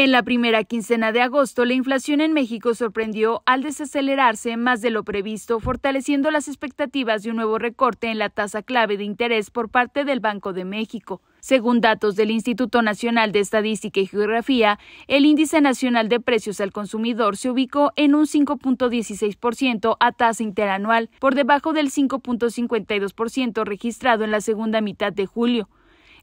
En la primera quincena de agosto, la inflación en México sorprendió al desacelerarse más de lo previsto, fortaleciendo las expectativas de un nuevo recorte en la tasa clave de interés por parte del Banco de México. Según datos del Instituto Nacional de Estadística y Geografía, el índice nacional de precios al consumidor se ubicó en un 5.16% a tasa interanual, por debajo del 5.52% registrado en la segunda mitad de julio.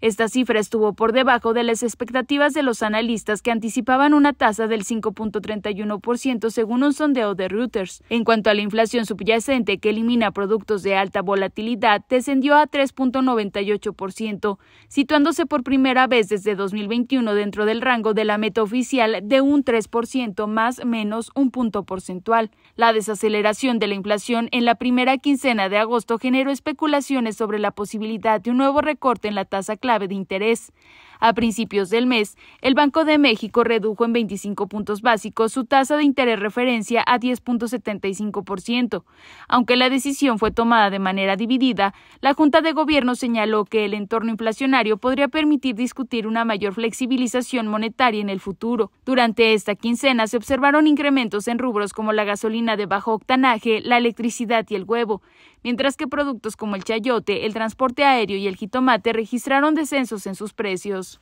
Esta cifra estuvo por debajo de las expectativas de los analistas que anticipaban una tasa del 5.31% según un sondeo de Reuters. En cuanto a la inflación subyacente que elimina productos de alta volatilidad, descendió a 3.98%, situándose por primera vez desde 2021 dentro del rango de la meta oficial de un 3% más menos un punto porcentual. La desaceleración de la inflación en la primera quincena de agosto generó especulaciones sobre la posibilidad de un nuevo recorte en la tasa clave de interés. A principios del mes, el Banco de México redujo en 25 puntos básicos su tasa de interés referencia a 10.75%. Aunque la decisión fue tomada de manera dividida, la Junta de Gobierno señaló que el entorno inflacionario podría permitir discutir una mayor flexibilización monetaria en el futuro. Durante esta quincena se observaron incrementos en rubros como la gasolina de bajo octanaje, la electricidad y el huevo, mientras que productos como el chayote, el transporte aéreo y el jitomate registraron descensos en sus precios.